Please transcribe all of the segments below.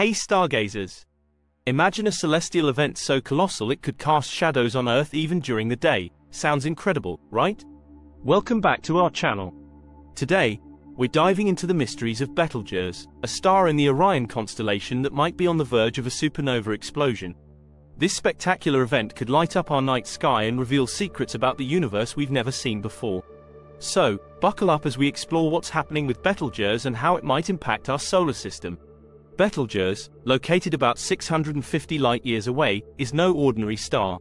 Hey stargazers! Imagine a celestial event so colossal it could cast shadows on Earth even during the day. Sounds incredible, right? Welcome back to our channel. Today, we're diving into the mysteries of Betelgeuse, a star in the Orion constellation that might be on the verge of a supernova explosion. This spectacular event could light up our night sky and reveal secrets about the universe we've never seen before. So, buckle up as we explore what's happening with Betelgeuse and how it might impact our solar system. Betelgeuse, located about 650 light-years away, is no ordinary star.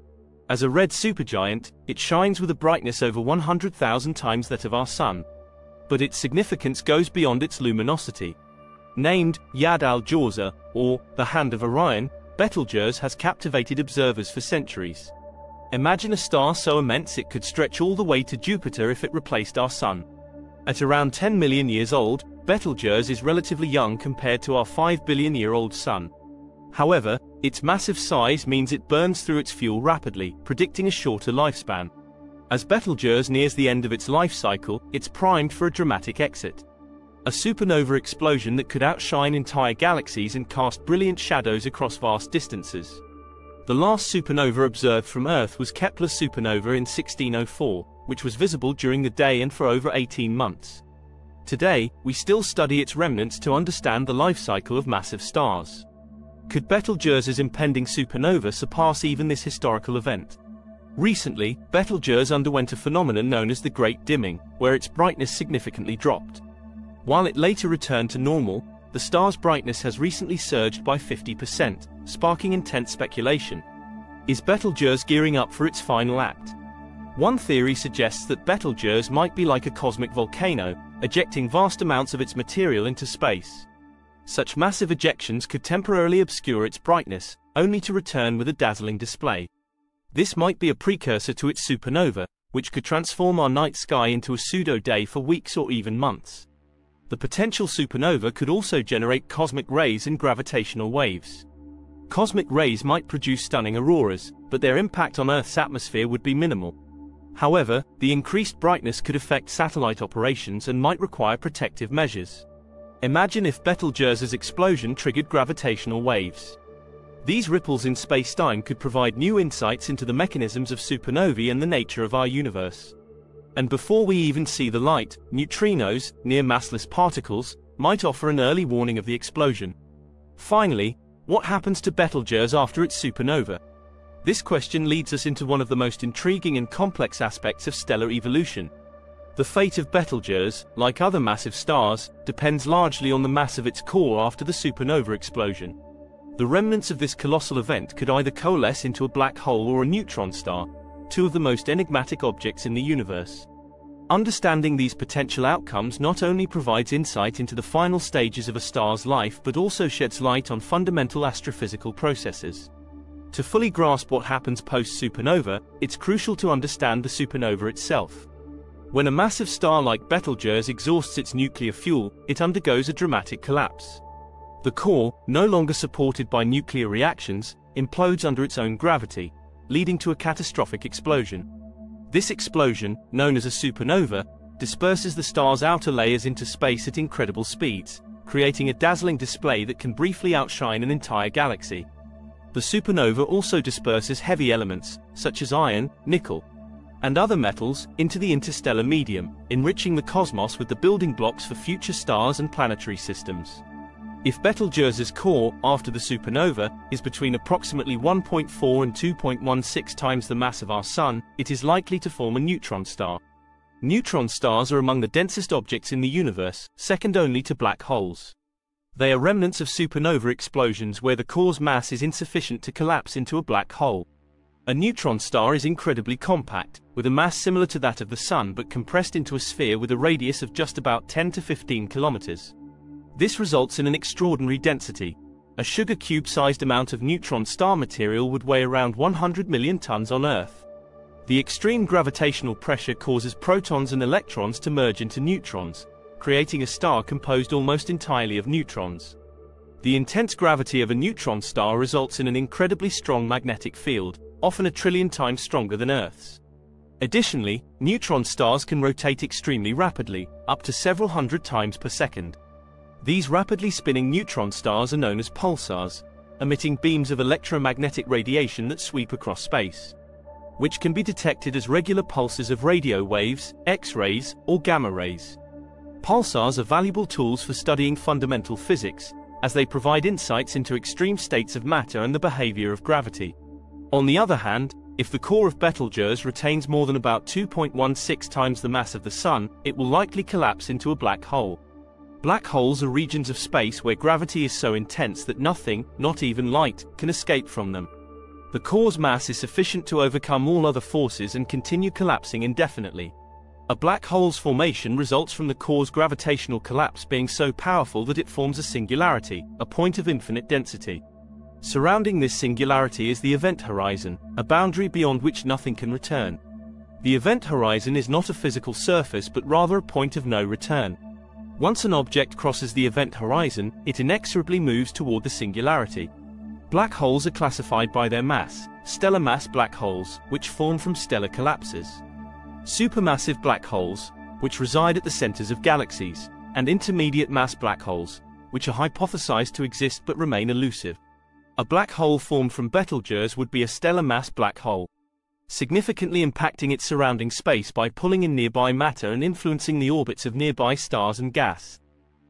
As a red supergiant, it shines with a brightness over 100,000 times that of our Sun. But its significance goes beyond its luminosity. Named Yad al-Jawza, or the Hand of Orion, Betelgeuse has captivated observers for centuries. Imagine a star so immense it could stretch all the way to Jupiter if it replaced our Sun. At around 10 million years old, Betelgeuse is relatively young compared to our 5 billion year old Sun. However, its massive size means it burns through its fuel rapidly, predicting a shorter lifespan. As Betelgeuse nears the end of its life cycle, it's primed for a dramatic exit. A supernova explosion that could outshine entire galaxies and cast brilliant shadows across vast distances. The last supernova observed from Earth was Kepler's supernova in 1604, which was visible during the day and for over 18 months. Today, we still study its remnants to understand the life cycle of massive stars. Could Betelgeuse's impending supernova surpass even this historical event? Recently, Betelgeuse underwent a phenomenon known as the Great Dimming, where its brightness significantly dropped. While it later returned to normal, the star's brightness has recently surged by 50%, sparking intense speculation. Is Betelgeuse gearing up for its final act? One theory suggests that Betelgeuse might be like a cosmic volcano, ejecting vast amounts of its material into space. Such massive ejections could temporarily obscure its brightness, only to return with a dazzling display. This might be a precursor to its supernova, which could transform our night sky into a pseudo-day for weeks or even months. The potential supernova could also generate cosmic rays and gravitational waves. Cosmic rays might produce stunning auroras, but their impact on Earth's atmosphere would be minimal. However, the increased brightness could affect satellite operations and might require protective measures. Imagine if Betelgeuse's explosion triggered gravitational waves. These ripples in space-time could provide new insights into the mechanisms of supernovae and the nature of our universe. And before we even see the light, neutrinos, near massless particles, might offer an early warning of the explosion. Finally, what happens to Betelgeuse after its supernova? This question leads us into one of the most intriguing and complex aspects of stellar evolution. The fate of Betelgeuse, like other massive stars, depends largely on the mass of its core after the supernova explosion. The remnants of this colossal event could either coalesce into a black hole or a neutron star, two of the most enigmatic objects in the universe. Understanding these potential outcomes not only provides insight into the final stages of a star's life but also sheds light on fundamental astrophysical processes. To fully grasp what happens post-supernova, it's crucial to understand the supernova itself. When a massive star like Betelgeuse exhausts its nuclear fuel, it undergoes a dramatic collapse. The core, no longer supported by nuclear reactions, implodes under its own gravity, leading to a catastrophic explosion. This explosion, known as a supernova, disperses the star's outer layers into space at incredible speeds, creating a dazzling display that can briefly outshine an entire galaxy. The supernova also disperses heavy elements, such as iron, nickel, and other metals, into the interstellar medium, enriching the cosmos with the building blocks for future stars and planetary systems. If Betelgeuse's core, after the supernova, is between approximately 1.4 and 2.16 times the mass of our Sun, it is likely to form a neutron star. Neutron stars are among the densest objects in the universe, second only to black holes. They are remnants of supernova explosions where the core's mass is insufficient to collapse into a black hole. A neutron star is incredibly compact, with a mass similar to that of the Sun but compressed into a sphere with a radius of just about 10 to 15 kilometers. This results in an extraordinary density. A sugar cube-sized amount of neutron star material would weigh around 100 million tons on Earth. The extreme gravitational pressure causes protons and electrons to merge into neutrons, creating a star composed almost entirely of neutrons. The intense gravity of a neutron star results in an incredibly strong magnetic field, often a trillion times stronger than Earth's. Additionally, neutron stars can rotate extremely rapidly, up to several hundred times per second. These rapidly spinning neutron stars are known as pulsars, emitting beams of electromagnetic radiation that sweep across space, which can be detected as regular pulses of radio waves, X-rays, or gamma rays. Pulsars are valuable tools for studying fundamental physics, as they provide insights into extreme states of matter and the behavior of gravity. On the other hand, if the core of Betelgeuse retains more than about 2.16 times the mass of the Sun, it will likely collapse into a black hole. Black holes are regions of space where gravity is so intense that nothing, not even light, can escape from them. The core's mass is sufficient to overcome all other forces and continue collapsing indefinitely. A black hole's formation results from the core's gravitational collapse being so powerful that it forms a singularity, a point of infinite density. Surrounding this singularity is the event horizon, a boundary beyond which nothing can return. The event horizon is not a physical surface but rather a point of no return. Once an object crosses the event horizon, it inexorably moves toward the singularity. Black holes are classified by their mass, stellar mass black holes, which form from stellar collapses. Supermassive black holes, which reside at the centers of galaxies, and intermediate mass black holes, which are hypothesized to exist but remain elusive. A black hole formed from Betelgeuse would be a stellar mass black hole, significantly impacting its surrounding space by pulling in nearby matter and influencing the orbits of nearby stars and gas.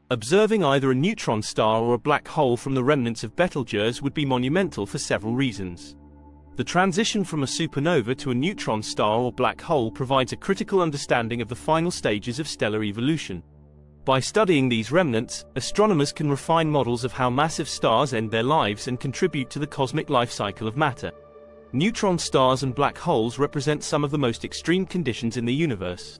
Observing either a neutron star or a black hole from the remnants of Betelgeuse would be monumental for several reasons. The transition from a supernova to a neutron star or black hole provides a critical understanding of the final stages of stellar evolution. By studying these remnants, astronomers can refine models of how massive stars end their lives and contribute to the cosmic life cycle of matter. Neutron stars and black holes represent some of the most extreme conditions in the universe.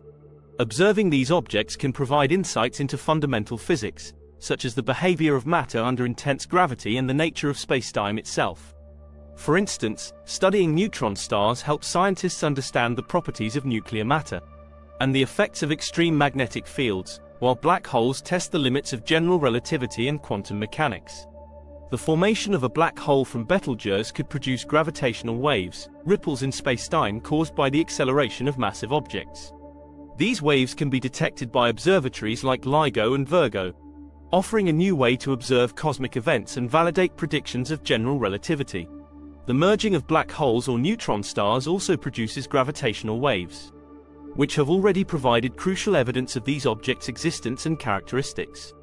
Observing these objects can provide insights into fundamental physics, such as the behavior of matter under intense gravity and the nature of spacetime itself. For instance, studying neutron stars helps scientists understand the properties of nuclear matter and the effects of extreme magnetic fields, while black holes test the limits of general relativity and quantum mechanics. The formation of a black hole from Betelgeuse could produce gravitational waves, ripples in spacetime caused by the acceleration of massive objects. These waves can be detected by observatories like LIGO and Virgo, offering a new way to observe cosmic events and validate predictions of general relativity. The merging of black holes or neutron stars also produces gravitational waves, which have already provided crucial evidence of these objects' existence and characteristics.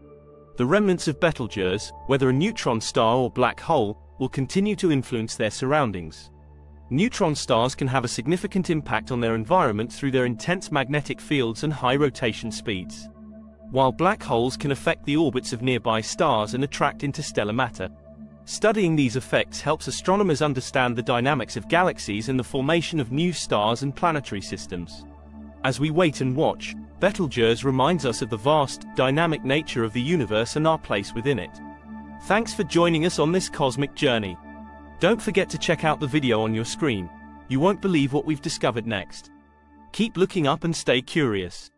The remnants of Betelgeuse, whether a neutron star or black hole, will continue to influence their surroundings. Neutron stars can have a significant impact on their environment through their intense magnetic fields and high rotation speeds. While black holes can affect the orbits of nearby stars and attract interstellar matter. Studying these effects helps astronomers understand the dynamics of galaxies and the formation of new stars and planetary systems. As we wait and watch, Betelgeuse reminds us of the vast, dynamic nature of the universe and our place within it. Thanks for joining us on this cosmic journey. Don't forget to check out the video on your screen. You won't believe what we've discovered next. Keep looking up and stay curious.